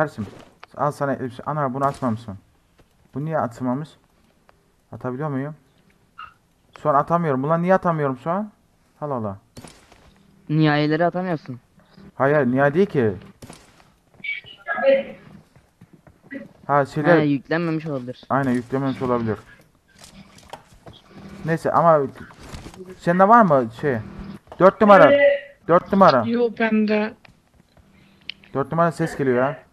Kardeşim al sana elbise. Ana bunu atmamışsın. Bu niye atmamış? Atabiliyor muyum? Şu an atamıyorum. Ulan niye atamıyorum şu an? Allah Allah. Nihayeleri atamıyorsun. Hayır niye değil ki? Ha şeyler He, yüklenmemiş olabilir. aynen yüklememiş olabilir. Neyse ama sende var mı şey? 4 numara. 4 numara. Yo bende 4 numara ses geliyor ya.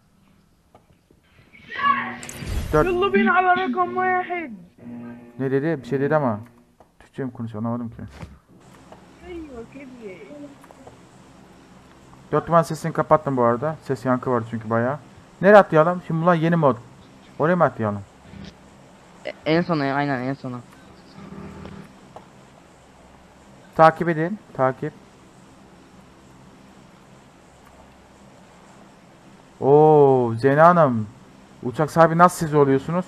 Dört. Yallah beni alarak. Ne dedi? Bir şey dedi ama. Türkçe mi konuşuyor? Anlamadım ki. Dört numara sesini kapattım bu arada. Ses yankı vardı çünkü bayağı. Nereye atlayalım? Şimdi bunlar yeni mod. Oraya mı atlayalım? E, en sona aynen en sona. Takip edin. Takip. Oo Zena Hanım. Uçak sahibi nasıl siz oluyorsunuz?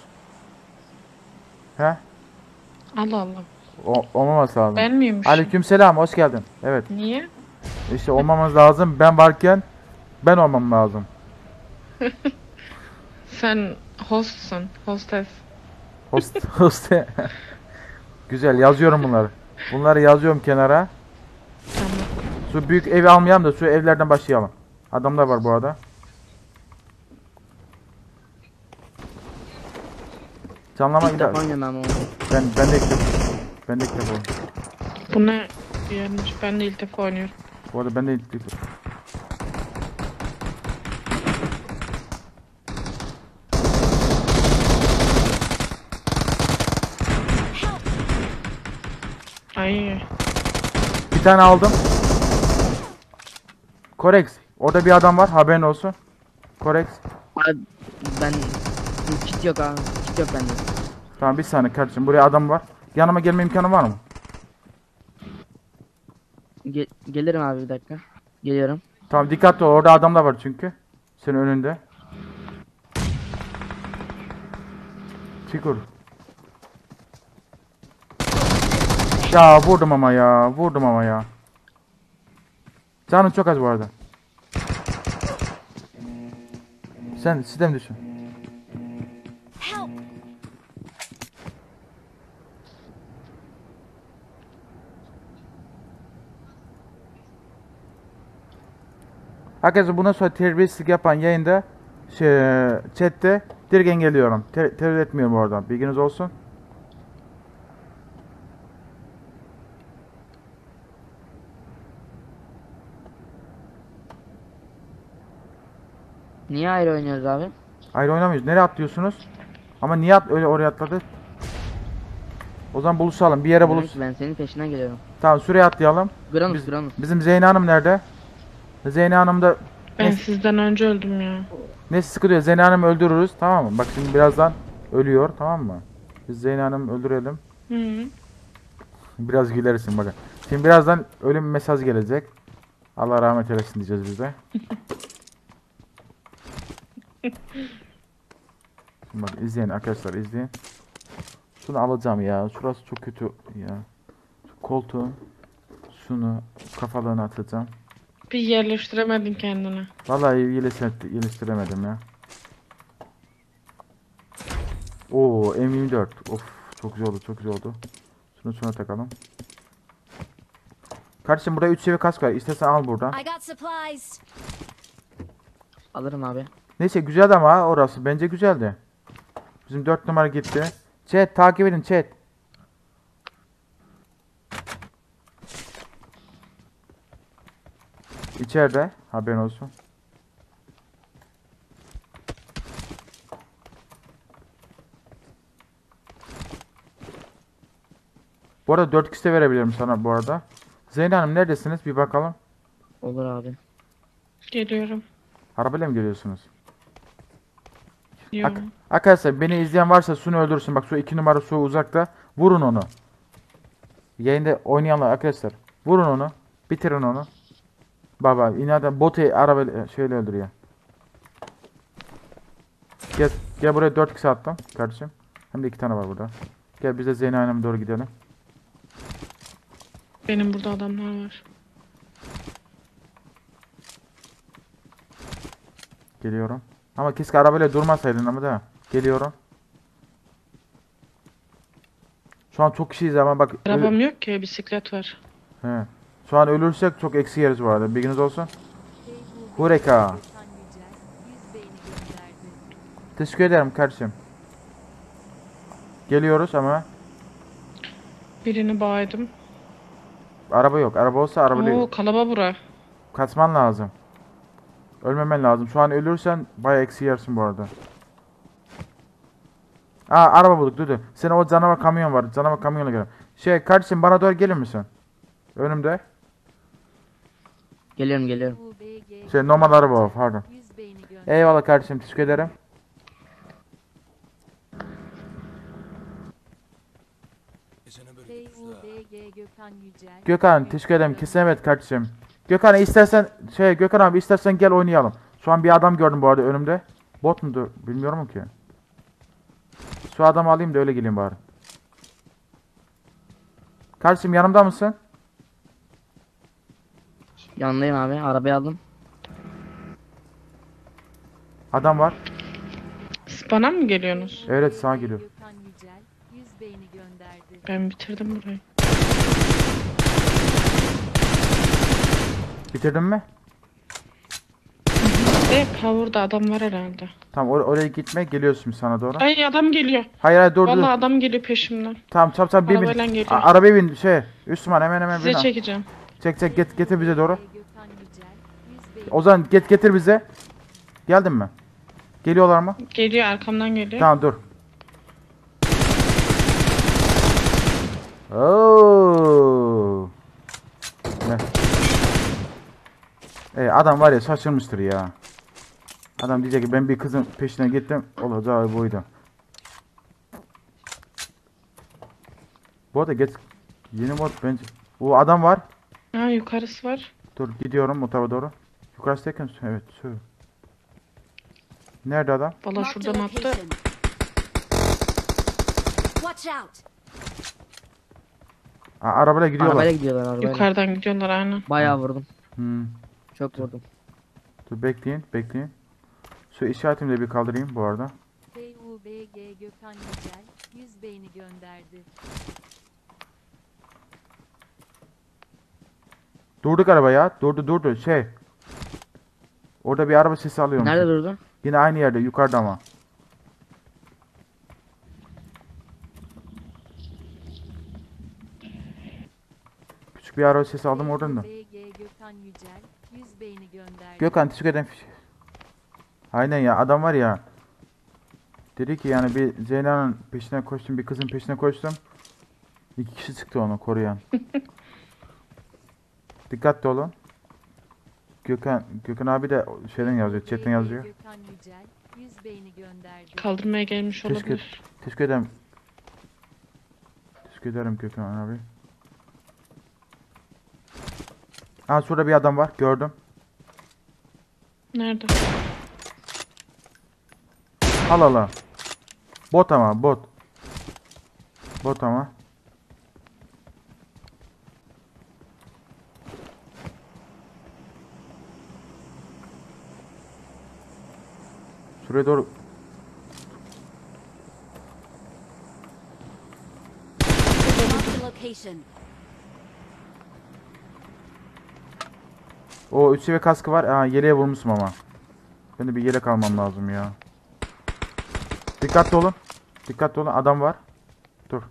He? Allah Allah. O, olmaması lazım. Ben miymiş? Aleykümselam, hoş geldin. Evet, Niye? işte olmamız lazım. Ben varken ben olmam lazım. Sen hostsun. Hostes. Host, host. Güzel, yazıyorum bunları. Bunları yazıyorum kenara. Tamam. Şu büyük evi almayalım da şu evlerden başlayalım. Adamlar var bu arada. Canlama iler. defa oynuyorum ben bunu. Ben ben de. Ben de defa. oynuyorum. Bu ne yermiş? Ben de ilk defa oynuyorum. Bu arada ben de ilk defa. Ay. Bir tane aldım. Korex. Orada bir adam var. Haberin olsun. Korex. Abi, ben kit yok abi. Yok bende. Tamam bir saniye kardeşim. Buraya adam var. Yanıma gelme imkanı var mı? Ge- gelirim abi bir dakika. Geliyorum. Tamam dikkatli ol. Orada adam da var çünkü. Senin önünde. Figur. Ya vurdum ama ya. Vurdum ama ya. Canın çok az bu arada. Sen sistem düşün. Arkadaşlar bundan sonra terbiyesizlik yapan yayında şey, chatte direkt engelliyorum. Ter terör etmiyorum oradan. Bilginiz olsun. Niye ayrı oynuyoruz abi? Ayrı oynamıyoruz. Nereye atlıyorsunuz? Ama niye at öyle oraya atladı? O zaman buluşalım. Bir yere buluş. Ben senin peşinden geliyorum. Tamam şuraya atlayalım. Granus Biz- Granus. Bizim Zeyne Hanım nerede? Zeyne Hanım da Ben ne, sizden önce öldüm ya. ne sıkılıyor? Zeyne Hanım'ı öldürürüz. Tamam mı? Bak şimdi birazdan ölüyor. Tamam mı? Biz Zeyne Hanım'ı öldürelim. Hı. Biraz gülersin bakın. Şimdi birazdan ölüm mesaj gelecek. Allah rahmet eylesin diyeceğiz biz de. Şimdi bak izleyin arkadaşlar izleyin. Şunu alacağım ya. Şurası çok kötü ya. Şu koltuğun şunu kafalığına atacağım. Bir yerleştiremedin kendini. Vallahi iyileştir- iyileştiremedim ya. Oo M24. Of çok güzel oldu çok güzel oldu. Şunu şuna takalım. Kardeşim burada 3 seviye kask var. İstersen al buradan. Alırım abi. Neyse güzeldi ama orası. Bence güzeldi. Bizim 4 numara gitti. Chat takip edin chat. İçeride haberin olsun. Bu arada 4 x de verebilirim sana bu arada. Zeynep Hanım neredesiniz? Bir bakalım. Olur abi. Geliyorum. Arabayla mı geliyorsunuz? Yo. Ak- Arkadaşlar beni izleyen varsa Su'nu öldürsün. Bak Su 2 numara Su uzakta. Vurun onu. Yayında oynayanlar arkadaşlar. Vurun onu. Bitirin onu. Baba inaden botu araba şöyle öldürüyor. Gel, gel buraya 4 kişi attım kardeşim. Hem de iki tane var burada. Gel biz de Zeynep Hanım'a doğru gidelim. Benim burada adamlar var. Geliyorum. Ama keşke arabayla durmasaydın ama da. Geliyorum. Şu an çok kişiyiz ama bak. Arabam yok ki bisiklet var. He. Şu an ölürsek çok eksi yeriz bu arada. Bilginiz olsun. Hureka. Teşekkür ederim kardeşim. Geliyoruz ama Birini bağladım. araba yok. Araba olsa araba Oo kalaba bura. kaçman lazım. Ölmemen lazım. Şu an ölürsen bayağı eksi yersin bu arada. Aa araba bulduk Dudu. Senin o canavar kamyon var. Canavar kamyonla gel. Şey kardeşim bana doğru gelir misin? Önümde. Geliyorum geliyorum. Şey normal araba var pardon. Eyvallah kardeşim teşekkür ederim. Gökhan teşekkür ederim. Kesin evet kardeşim. Gökhan istersen şey Gökhan abi istersen gel oynayalım. Şu an bir adam gördüm bu arada önümde. Bot mudur bilmiyorum ki. Şu adamı alayım da öyle geleyim bari. Kardeşim yanımda mısın? Yanındayım abi. Arabayı aldım. Adam var. Siz bana mı geliyorsunuz? Evet sağa geliyor. Gökhan Yücel. Yüz beğeni gönderdi. Ben bitirdim burayı. Bitirdin mi? E kavurda adam var herhalde. Tamam or- oraya gitme geliyoruz şimdi sana doğru. Ay adam geliyor. Hayır hayır dur dur. Vallahi adam geliyor peşimden. Tamam çap çap bir bin. Arabayla geliyor. A- arabaya bin şey. Üstüman hemen hemen Size bin. çekeceğim. Çek çek get, getir bize doğru. Ozan get getir bize. Geldin mi? Geliyorlar mı? Geliyor arkamdan geliyor. Tamam dur. Oo. Ne? E, adam var ya şaşırmıştır ya. Adam diyecek ki ben bir kızın peşine gittim. Olacağı buydu. Bu arada geç. Yeni mod bence. O adam var. Ha yukarısı var. Dur gidiyorum o tarafa doğru. Yukarıdayken evet sür. Nerede adam? Valla Marked a şuradan attı. location. Watch out. Aa, arabayla gidiyorlar. Arabayla gidiyorlar arabayla. Yukarıdan gidiyorlar aynen. Bayağı vurdum. Hmm. Çok vurdum. Dur bekleyin, bekleyin. Şu işaretimi de bir kaldırayım bu arada. PUBG Gökhan Yücel. Yüz beğeni gönderdi. Durduk araba ya. Durdu durdu. Şey. Orada bir araba sesi alıyorum. Nerede durdu? Yine aynı yerde yukarıda ama. Küçük bir araba sesi aldım oradan da. Gökhan teşekkür ederim. Aynen ya adam var ya. Dedi ki yani bir Zeyna'nın peşine koştum bir kızın peşine koştum. İki kişi çıktı onu koruyan. Dikkatli olun. Gökhan Gökhan abi de şeyden yazıyor, chatten yazıyor. Gökhan Yücel. Yüz beğeni gönderdi. Kaldırmaya gelmiş Teşekkür, olabilir. teşekkür ederim. Teşekkür ederim Gökhan abi. Ha şurada bir adam var gördüm. Nerede? Al al al. Bot ama bot. Bot ama. Şuraya doğru. O 3 seviye kaskı var. Aa yeleğe vurmuşum ama. Ben de bir yelek almam lazım ya. Dikkatli olun. Dikkatli olun. Adam var. Dur.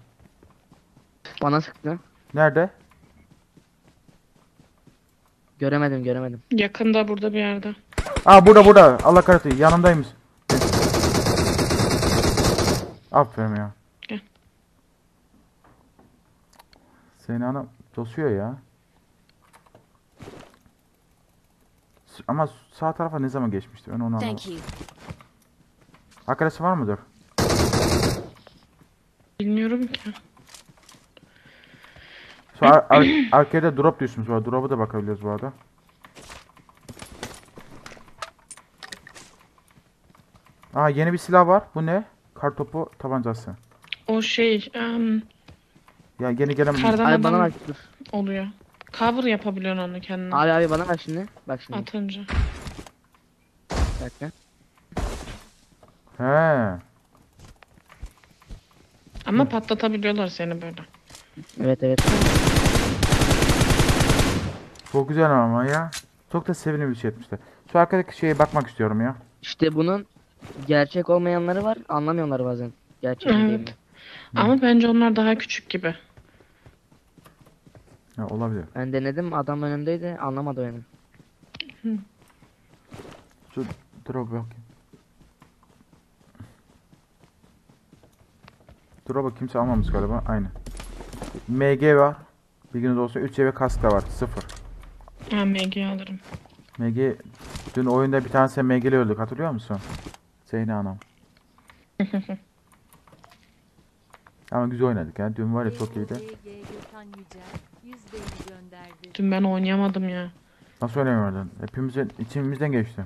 Bana sıktı. Nerede? Göremedim göremedim. Yakında burada bir yerde. Aa burada burada. Allah kahretsin. Yanındaymış. Aferin ya. Gel. Seni ana dosuyor ya. Ama sağ tarafa ne zaman geçmişti? Ben onu anlamadım. Thank you. Arkadaşı var mıdır? Bilmiyorum ki. Şu ar ar arkada drop düşmüş var. Drop'a da bakabiliyoruz bu arada. Aa yeni bir silah var. Bu ne? Kartopu tabancası. O şey em, Ya yeni gelen kardan Abi bana adam bak dur. oluyor. Cover yapabiliyorsun onu kendine. Abi abi bana bak şimdi. Bak şimdi. Atınca. Bir dakika. He. Ama patlatabiliyorlar seni böyle. Evet evet. Çok güzel ama ya. Çok da sevimli bir şey etmişler. Şu arkadaki şeye bakmak istiyorum ya. İşte bunun gerçek olmayanları var. Anlamıyorlar bazen. Gerçek mi değil mi? Evet. Ama bence onlar daha küçük gibi. ya olabilir. Ben denedim. Adam önümdeydi. Anlamadı beni. Şu drop bakayım. Drop'u kimse almamış galiba. Aynen. MG var. Bilginiz olsun 3 ve kask da var. 0. Ben MG'yi alırım. MG dün oyunda bir tanesi MG'li öldük hatırlıyor musun? Zeyne anam. Ama güzel oynadık ya. Dün var ya çok iyiydi. GG Gökhan Yücel 100 beğeni gönderdi. Dün ben oynayamadım ya. Nasıl oynayamadın? Hepimizin içimizden geçti.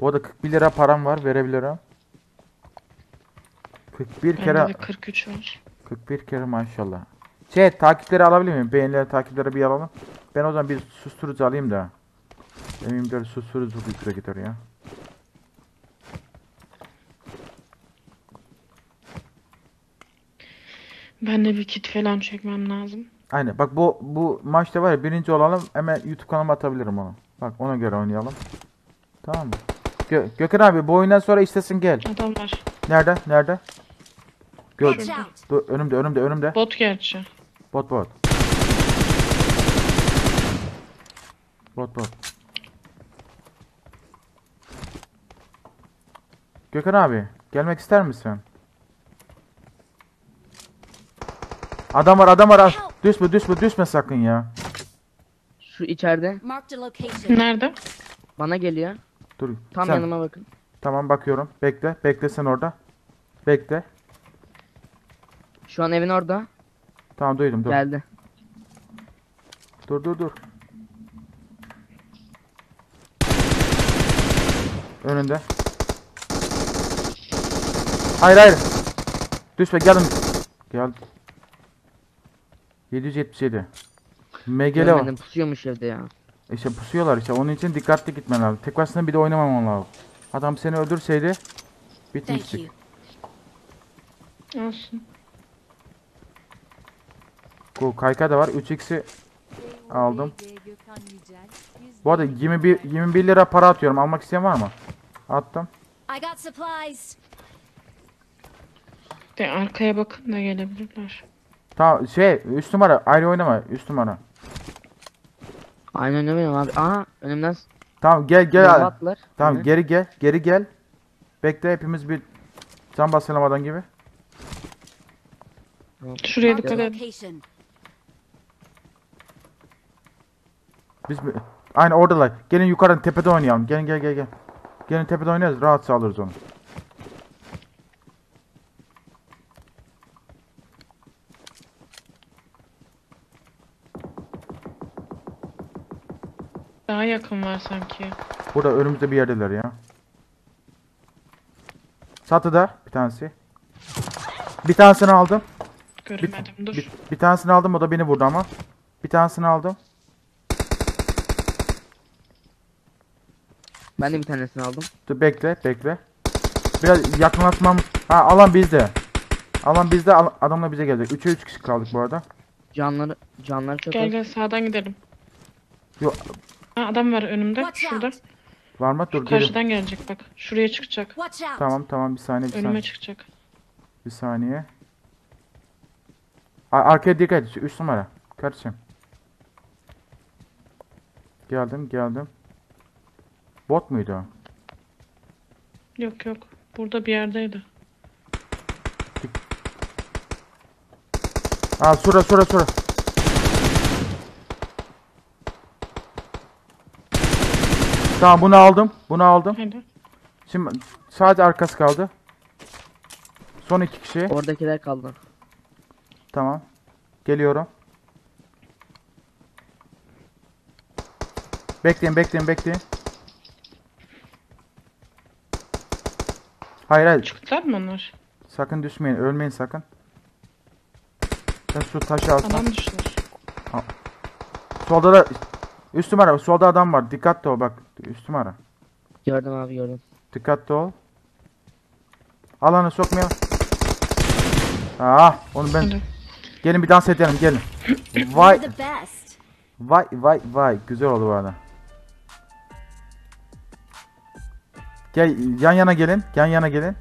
Bu arada 41 lira param var verebilirim. 41 Bende kere de 43 var. 41 kere maşallah. Şey takipleri alabilir miyim? Beğenileri takipleri bir alalım. Ben o zaman bir susturucu alayım da. Benim de susturucu yükle gider ya. Ben de bir kit falan çekmem lazım. Aynen bak bu bu maçta var ya birinci olalım hemen YouTube kanalıma atabilirim onu. Bak ona göre oynayalım. Tamam mı? Gö Gökhan abi bu oyundan sonra istesin gel. Adam var. Nerede? Nerede? Gör. Dur, önümde önümde önümde. Bot gerçi. Bot bot. Bot bot. Gökhan abi gelmek ister misin? Adam var adam var. al. Düşme düşme düşme sakın ya. Şu içeride. Marked a location. Nerede? Bana geliyor. Dur. Tam sen- yanıma bakın. Tamam bakıyorum. Bekle. Bekle sen orada. Bekle. Şu an evin orada. Tamam duydum dur. Geldi. Dur dur dur. Önünde. Hayır hayır. Düşme gelin. Gel. 777. MGL var. Görmedim. Pusuyormuş evde ya. İşte pusuyorlar işte. Onun için dikkatli gitmen lazım. Tek başına bir de oynamaman lazım. Adam seni öldürseydi Thank bitmiştik. you. Olsun. Bu kayka da var. 3x'i Aldım. GG Gökhan Yücel 100 bu arada beğeni 21 gönderdi. 21 lira para atıyorum. Almak isteyen var mı? Attım. I got supplies. De arkaya bakın da gelebilirler. Tamam şey 3 numara ayrı oynama 3 numara. Aynı oynamıyorum abi. Aha önümden Tamam gel gel. attılar. Tamam Hı. geri gel. Geri gel. Bekle hepimiz bir can basılamadan gibi. Şuraya dikkat edin. location. Biz mi? Aynı oradalar. Gelin yukarıdan tepede oynayalım. Gelin gel gel gel. Gelin tepede oynarız. Rahat sağlarız onu. Daha yakın var sanki. Burada önümüzde bir yerdeler ya. Satıda bir tanesi. Bir tanesini aldım. Bir, Göremedim. Dur. bir, bir tanesini aldım o da beni vurdu ama. Bir tanesini aldım. Ben de bir tanesini aldım. Dur bekle bekle. Biraz yakınlaşmam. Ha alan bizde. Alan bizde al- adamla bize gelecek. 3'e 3 kişi kaldık bu arada. Canları canları çok Gel az. gel sağdan gidelim. Yok Ha, adam var önümde. Şurada. var mı? Dur gelin. karşıdan gelecek bak. Şuraya çıkacak. Tamam tamam bir saniye bir Önüme saniye. çıkacak. Bir saniye. A- arkaya dikkat et. 3 numara. Kardeşim. Geldim geldim. Bot muydu o? Yok yok. Burada bir yerdeydi. Aa sura sura sura. Tamam bunu aldım. Bunu aldım. Hadi. Şimdi sadece arkası kaldı. Son iki kişi. Oradakiler kaldı. Tamam. Geliyorum. Bekleyin bekleyin bekleyin. Hayır hayır. Çıktılar mı onlar? Sakın düşmeyin. Ölmeyin sakın. Ben şu taşı alsam. Adam düştüler. Solda da üst numara. Solda adam var. Dikkatli ol bak. Üst numara. Gördüm abi gördüm. Dikkatli ol. Alanı sokmayalım. Ah, onu ben gelin bir dans edelim gelin. Vay vay vay vay güzel oldu bu arada. Gel yan yana gelin. Yan yana gelin.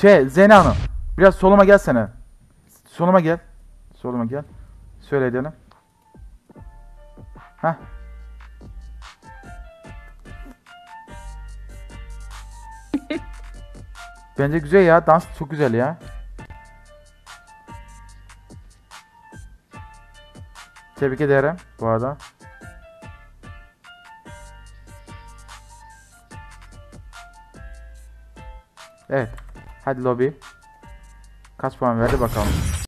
Şey Zeyne Hanım. Biraz soluma gelsene. Soluma gel. Soluma gel. Söyle edelim. Heh. Bence güzel ya. Dans çok güzel ya. Tebrik ederim bu arada. Evet. Hadi lobi. Kaç puan verdi bakalım.